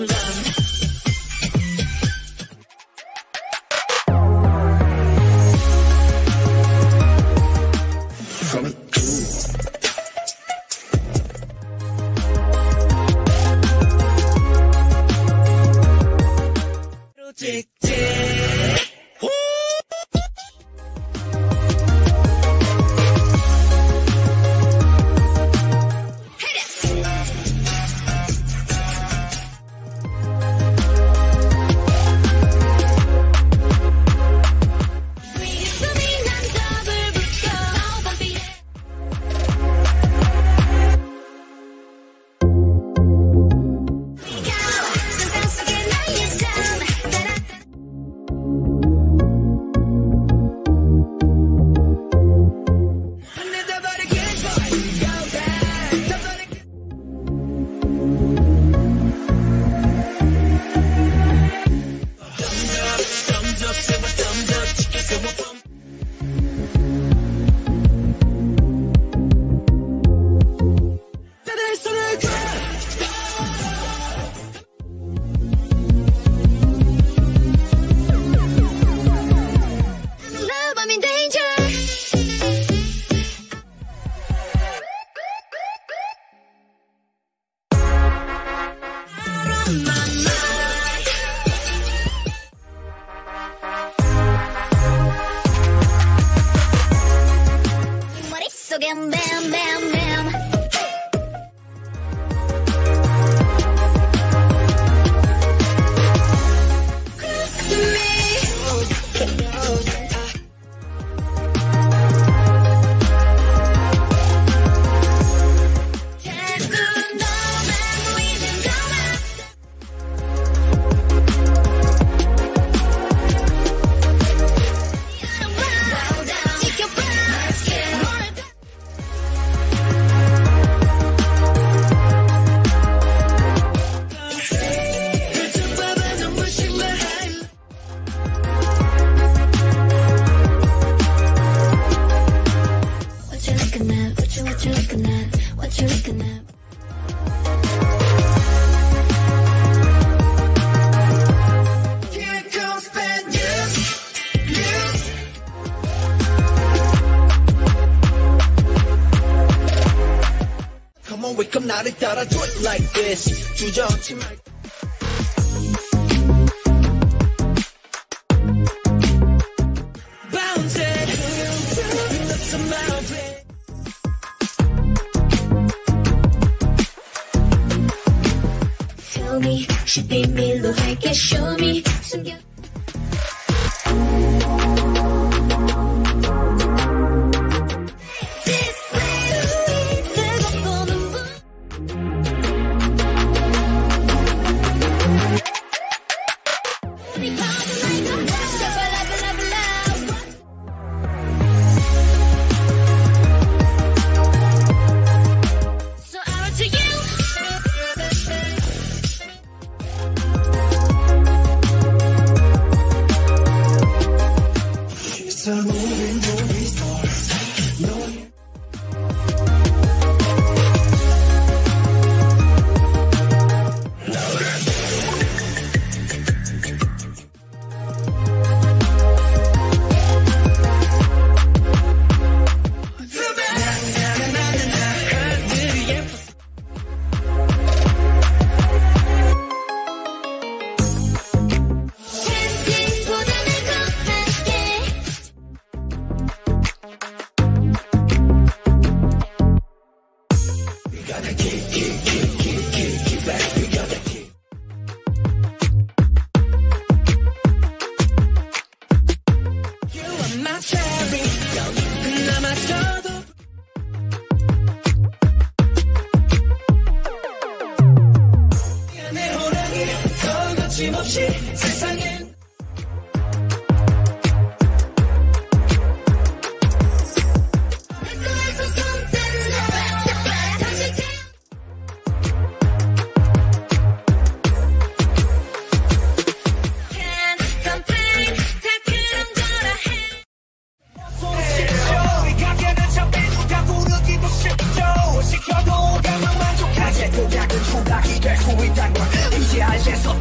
I'm bam, bam, bam. 나를 따라줘 like this 주저앉지 말고 비밀로 할게 show me 숨겨 It's a moving Yes,